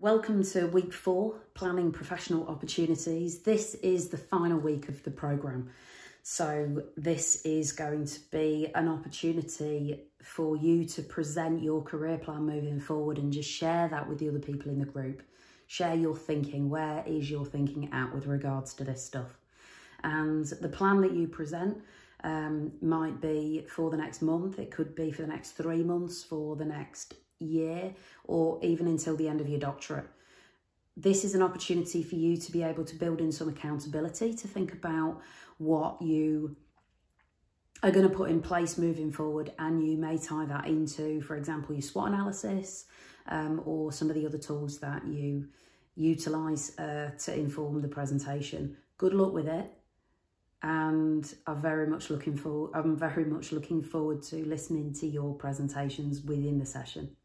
Welcome to week four, Planning Professional Opportunities. This is the final week of the programme. So this is going to be an opportunity for you to present your career plan moving forward and just share that with the other people in the group. Share your thinking. Where is your thinking at with regards to this stuff? And the plan that you present um, might be for the next month. It could be for the next three months, for the next year or even until the end of your doctorate. This is an opportunity for you to be able to build in some accountability, to think about what you are going to put in place moving forward and you may tie that into, for example, your SWOT analysis um, or some of the other tools that you utilise uh, to inform the presentation. Good luck with it and I'm very much looking for I'm very much looking forward to listening to your presentations within the session.